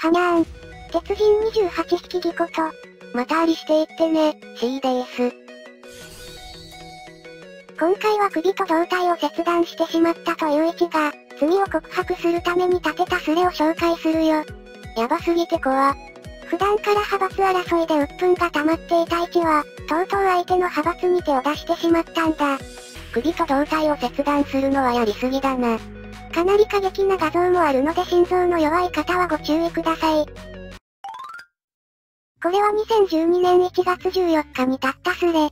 はにゃーん。鉄人28匹ぎこと。またありしていってね、C でーす。今回は首と胴体を切断してしまったという一が、罪を告白するために立てたスレを紹介するよ。やばすぎて怖。普段から派閥争いで鬱憤が溜まっていた一は、とうとう相手の派閥に手を出してしまったんだ。首と胴体を切断するのはやりすぎだな。かなり過激な画像もあるので心臓の弱い方はご注意ください。これは2012年1月14日に立ったスレ。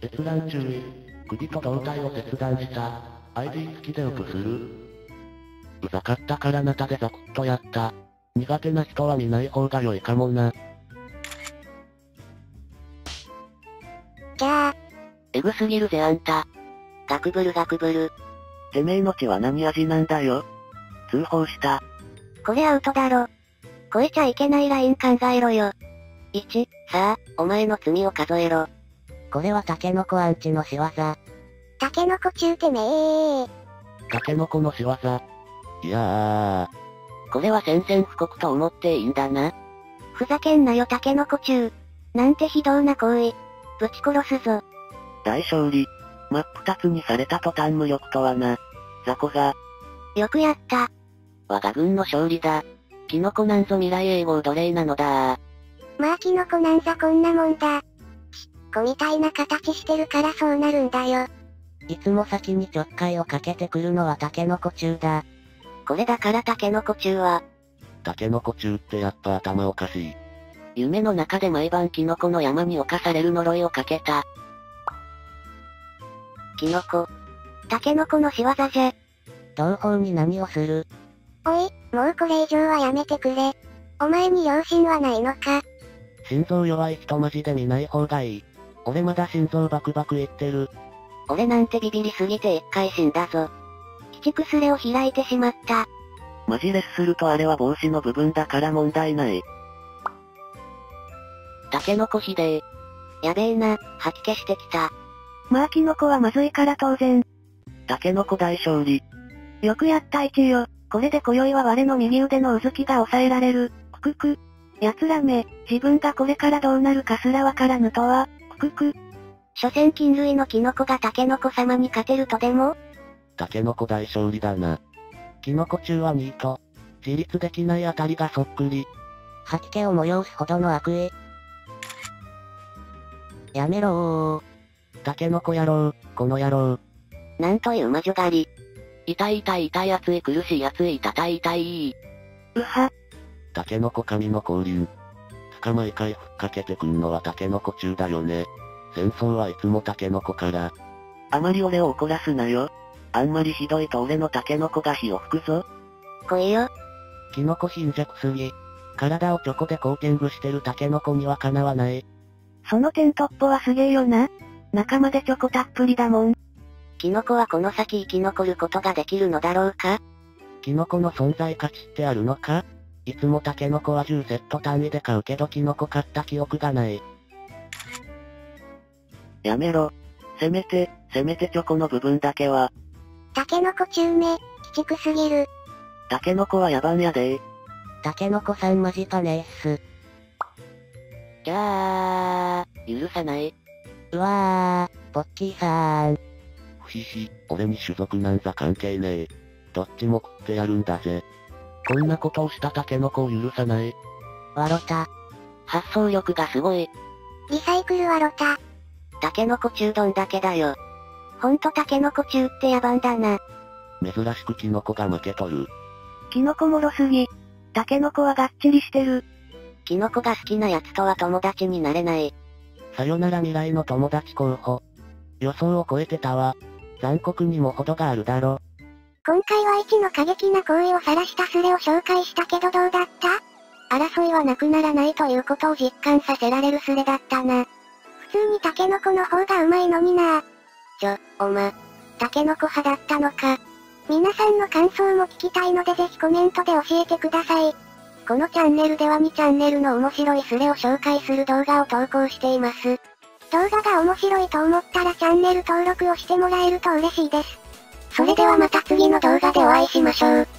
閲覧注意。首と胴体を切断した。ID 付きでオプする。うざかったからナタでザクッとやった。苦手な人は見ない方が良いかもな。じゃあ。エグすぎるぜあんた。ガクブルガクブル。てめえの血は何味なんだよ。通報した。これアウトだろ。超えちゃいけないライン考えろよ。1、さあ、お前の罪を数えろ。これはタケノコアンチの仕業。タケノコ中てめえタケノコの仕業。いやー。これは宣戦布告と思っていいんだな。ふざけんなよタケノコ中。なんて非道な行為。ぶち殺すぞ。大勝利。真っ二つにされた途端無力とはな。雑魚が。よくやった。我が軍の勝利だ。キノコなんぞ未来永劫奴隷なのだまあキノコなんざこんなもんだ。しっこみたいな形してるからそうなるんだよ。いつも先にちょっかいをかけてくるのはタケノコ中だ。これだからタケノコ中は。タケノコ中ってやっぱ頭おかしい。夢の中で毎晩キノコの山に侵される呪いをかけた。キノコ。タケノコの仕業じゃ。同胞に何をする？おい、もうこれ以上はやめてくれ。お前に良心はないのか心臓弱い人マジで見ない方がいい。俺まだ心臓バクバク言ってる。俺なんてビビりすぎて一回死んだぞ。鬼畜スレを開いてしまった。マジレスするとあれは帽子の部分だから問題ない。タケノコひでえ。やべえな、吐き気してきた。まあキノコはまずいから当然。タケノコ大勝利。よくやった一よ。これで今宵は我の右腕のうずきが抑えられる。くくく。奴らめ、自分がこれからどうなるかすらわからぬとは、くくく。所詮菌類のキノコがタケノコ様に勝てるとでも？タケノコ大勝利だな。キノコ中は2位と、自立できないあたりがそっくり。吐き気を催すほどの悪意。やめろー。タケノコ野郎、この野郎。なんという魔女狩り。痛い痛い痛い熱い苦しい熱い痛い痛い。うは。タケノコ神の降臨。つか毎回ふっかけてくんのはタケノコ中だよね。戦争はいつもタケノコから。あまり俺を怒らすなよ。あんまりひどいと俺のタケノコが火を吹くぞ。来いよ。キノコ貧弱すぎ。体をチョコでコーティングしてるタケノコにはかなわない。その点突破はすげえよな。中までチョコたっぷりだもん。キノコはこの先生き残ることができるのだろうか？キノコの存在価値ってあるのか？いつもタケノコは10セット単位で買うけどキノコ買った記憶がない。やめろ。せめて、せめてチョコの部分だけは。タケノコ中目、鬼畜すぎる。タケノコは野蛮やでタケノコさんマジかねーっす。じゃあ、許さない？うわー、ポッキーさーん。ふひひ、俺に種族なんざ関係ねえ。どっちも食ってやるんだぜ。こんなことをしたタケノコを許さない。ワロタ。発想力がすごい。リサイクルワロタ。タケノコ中丼だけだよ。ほんとタケノコ中って野蛮だな。珍しくキノコが負けとる。キノコもろすぎ。タケノコはがっちりしてる。キノコが好きな奴とは友達になれない。さよなら未来の友達候補。予想を超えてたわ。残酷にも程があるだろ。今回は一の過激な行為を晒したスレを紹介したけどどうだった？争いはなくならないということを実感させられるスレだったな。普通にタケノコの方がうまいのになちょ、おま、タケノコ派だったのか。皆さんの感想も聞きたいのでぜひコメントで教えてください。このチャンネルでは2チャンネルの面白いスレを紹介する動画を投稿しています。動画が面白いと思ったらチャンネル登録をしてもらえると嬉しいです。それではまた次の動画でお会いしましょう。